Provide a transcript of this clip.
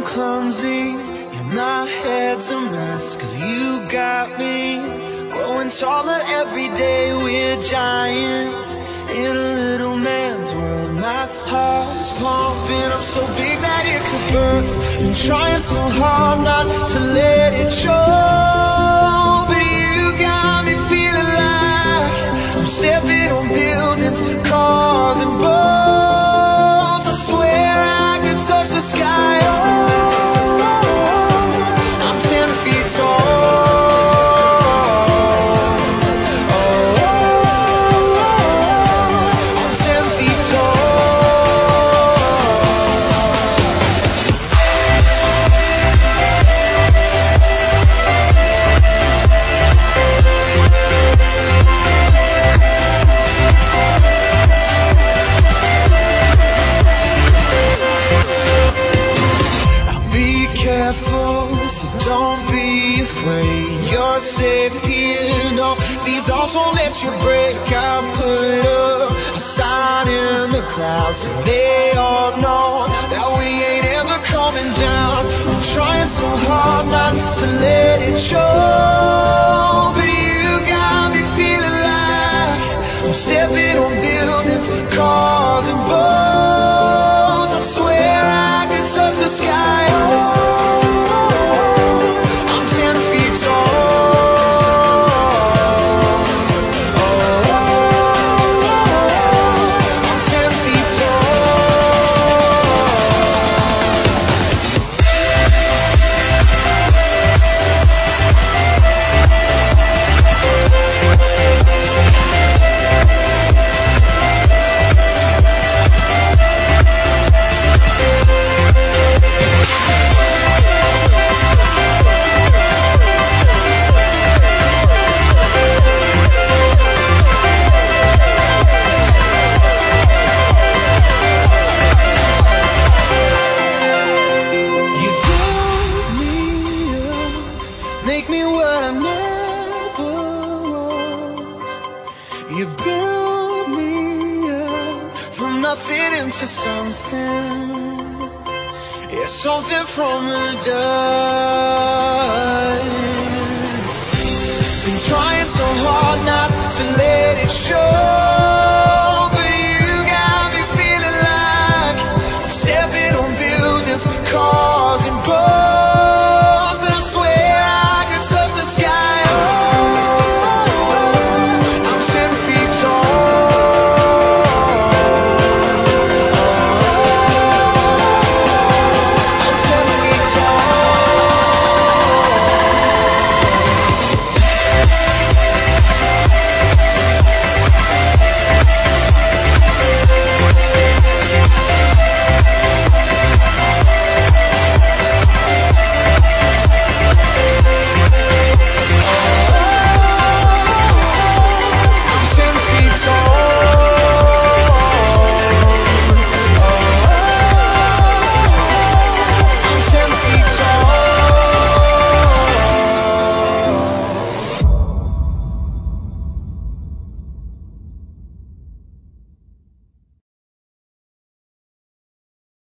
I'm clumsy and my head's a mess Cause you got me growing taller every day. We're giants in a little man's world. My heart's pumping up so big that it could burst Been trying so hard not to let be afraid. You're safe here. No, these walls won't let you break. I put up a sign in the clouds so they all know that we ain't ever coming down. I'm trying so hard not build me up from nothing into something. Yeah, something from the dust. Been trying so hard not to let it show.